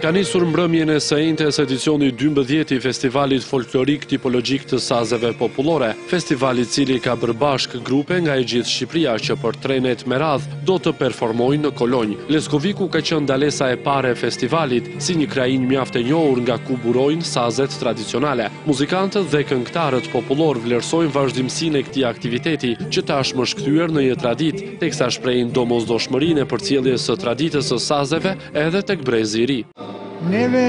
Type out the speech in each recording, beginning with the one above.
Ka nisur mbrëmjen e së enjtes edicioni i dymbëdhjetë i Festivalit Folklorik Tipologjik të Sazeve Popullore, festival i cili ka bërë bashkë grupe nga e gjithë Shqipëria që për tre net me radhë do të performojnë në Kolonjë. Leskoviku ka qenë ndalesa e parë e festivalit, si një krahinë mjaft e njohur nga ku burojnë sazet tradicionale. Muzikantët dhe këngëtarët popullorë vlerësojnë vazhdimësinë e këtij aktiviteti, që tashmë është kthyer në një traditë, teksa shprehin domosdoshmërinë e përcjelljes së traditës së sazeve edhe tek brezi i ri. Neve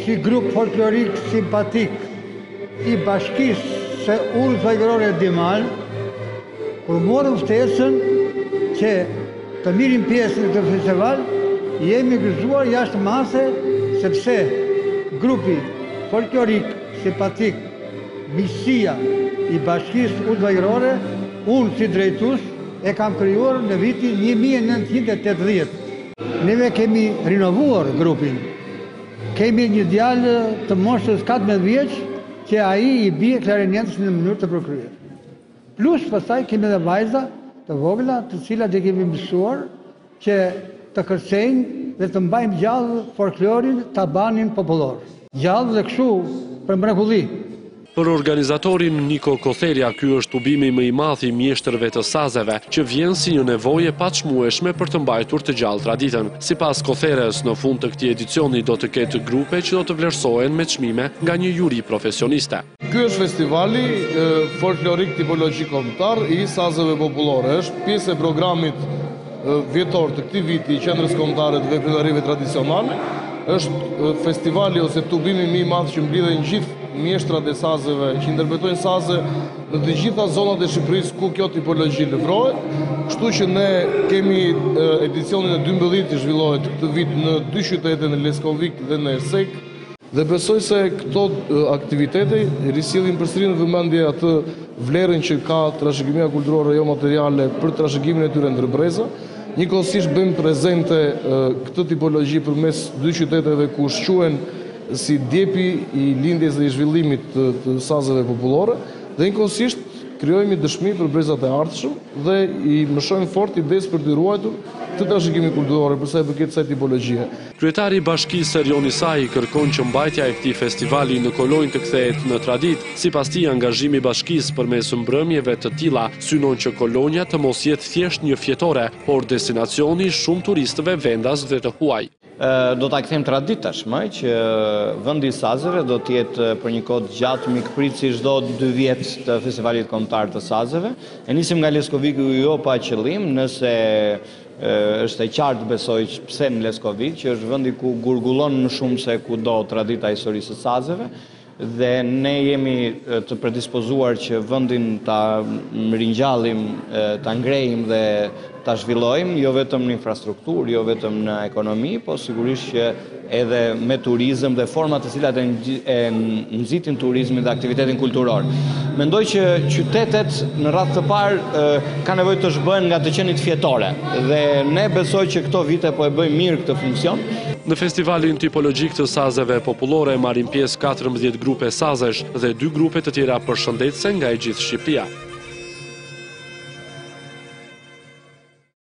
si grup folklorik simpatik i bashkisë së Urë Vajgurore Dimal, Kur morëm ftesën që të mirim pjesë në këtë festival, jemi gëzuar jashtë mase sepse grupi folklorik simpatik Miqësia i Bashkisë Urë Vajgurore, unë si drejtues e kam krijuar në vitin një mijë e nëntëqind e tetëdhjetë. Neve kemi rinovuar grupin. Kemi një djalë të moshës katërmbëdhjetë vjeç që ai i bie klarinetës në mënyrë të përkryer. Plus pastaj kemi dhe vajza të vogla të cilat i kemi mësuar që të kërcejnë dhe të mbajmë gjallë folklorin, tabanin popullor. Gjallë dhe kështu për mrekulli. Për organizatorin Niko Kotherja ky është tubimi më i madh i mjeshtërve të sazeve, që vjen si një nevojë e paçmueshme për të mbajtur të gjallë traditën. Sipas Kotherjas, në fund të këtij edicioni do të ketë grupe që do të vlerësohen me çmime nga një juri profesioniste. Ky është festivali folklorik tipologjik kombëtar i sazeve popullore. Është pjesë e programit vjetor të këtij viti i Qendrës Kombëtare të Veprimtarive Tradicionale. Është festivali ose tubimi më i madh që mblidhen gjithë mjeshtrat e sazeve që interpretojnë saze në të gjitha zonat e Shqipërisë ku kjo tipologji lëvrohet. Kështu që ne kemi edicionin e 12 të zhvillohet këtë vit në dy qytete në Leskovik dhe në Ersekë. Dhe besoj se këto aktivitete risjellin përsëri në vëmendje atë vlerën që ka trashëgimia kulturore jo materiale për trashëgimin e tyre ndër breza. Njëkohësisht bëjmë prezente këtë tipologji përmes dy qyteteve ku shquhen si djepi i lindjes dhe i zhvillimit të sazeve popullore dhe njëkohësisht krijojmë dëshmi për brezat e ardhshëm dhe i mëshojmë fort idesë për të ruajtur këtë trashëgimi kulturore për sa i përket kësaj tipologjie. Kryetari i bashkisë Erion Isaj kërkon që mbajtja e këtij festivali në Kolonjë të kthehet në traditë. Sipas tij, angazhimi i bashkisë përmes mbrëmjeve të tilla synon që Kolonja të mos jetë thjesht një fjetore, por destinacioni i shumë turistëve vendas dhe të huaj. Do ta kthejmë traditë tashmë që vendi i sazeve do të jetë për një kohë të gjatë mikpritësi i çdo dy vjet të Festivalit Kombëtar të Sazeve. E nisim nga Leskoviku jo pa qëllim, nëse Është e qartë besoj pse në Leskovik, që është vendi ku gurgullon më shumë se kudo tradita e historisë së sazeve dhe ne jemi të predispozuar që vendin ta ringjallim, ta ngrejmë dhe ta zhvillojmë, jo vetëm në infrastrukturë, jo vetëm në ekonomi, po sigurisht që edhe me turizëm dhe forma të cilat e nxitin turizmin dhe aktivitetin kulturor. Mendoj që qytetet në radhë të parë kanë nevojë të zhbëhen nga të qenit fjetore dhe ne besoj që këto vite po e bëjmë mirë këtë funksion. Në festivalin tipologjik të sazeve popullore marrin pjesë 14 grupe sazesh dhe dy grupe të tjera përshëndetëse nga e gjithë Shqipëria.